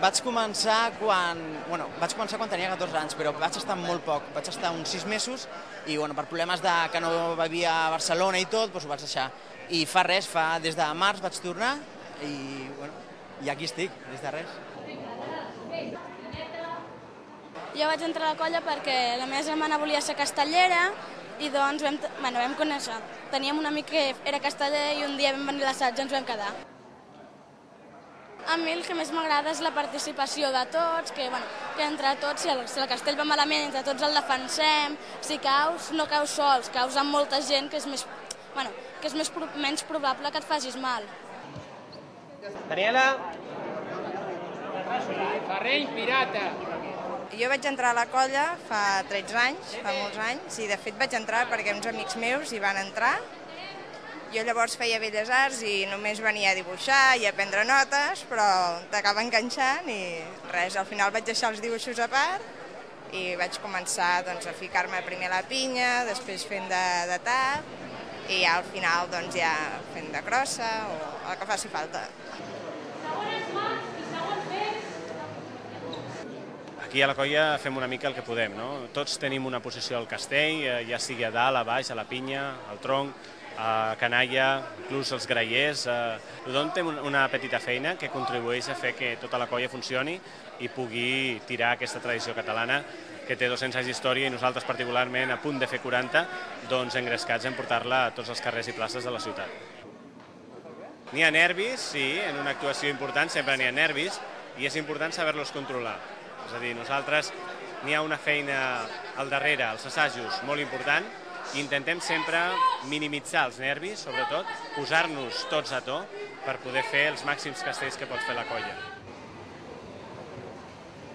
Vaig començar quan... Bueno, vaig començar quan tenia 14 anys, però vaig estar molt poc. Vaig estar uns 6 mesos i bueno, per problemes de que no vivia a Barcelona i tot, doncs ho vaig deixar. I fa res, fa des de març vaig tornar i, bueno, i aquí estic, des de res. Jo vaig entrar a la colla perquè la meva germana volia ser castellera i doncs vam, bueno, vam conèixer. Teníem un amic que era casteller i un dia vam venir a l'assaig i ens vam quedar. A mi el que més m'agrada és la participació de tots, que, bueno, que entre tots, si el, si el castell va malament, entre tots el defensem, si caus, no caus sols, caus amb molta gent que és, més, bueno, que és més, menys probable que et facis mal. Daniela? Ferrell Pirata. Jo vaig entrar a la colla fa 13 anys, fa molts anys, i de fet vaig entrar perquè uns amics meus hi van entrar jo llavors feia Belles Arts i només venia a dibuixar i a prendre notes, però t'acaba enganxant i res, al final vaig deixar els dibuixos a part i vaig començar doncs, a ficar-me primer la pinya, després fent de, de tap i al final doncs, ja fent de crossa o el que faci falta. Aquí a la colla fem una mica el que podem, no? Tots tenim una posició al castell, eh, ja sigui a dalt, a baix, a la pinya, al tronc, a canalla, inclús els graiers, eh, tothom té una petita feina que contribueix a fer que tota la colla funcioni i pugui tirar aquesta tradició catalana que té 200 anys d'història i nosaltres particularment a punt de fer 40, doncs engrescats en portar-la a tots els carrers i places de la ciutat. N'hi ha nervis, sí, en una actuació important sempre n'hi ha nervis i és important saber-los controlar. És a dir, nosaltres n'hi ha una feina al darrere, als assajos, molt important, intentem sempre minimitzar els nervis, sobretot, posar-nos tots a to per poder fer els màxims castells que pot fer la colla.